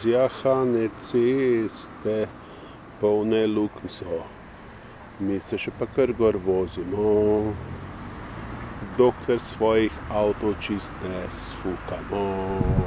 zjahane ceste, polne luknj so. Mi se še pa kar gor vozimo, dokler svojih avtov čist ne sfukamo.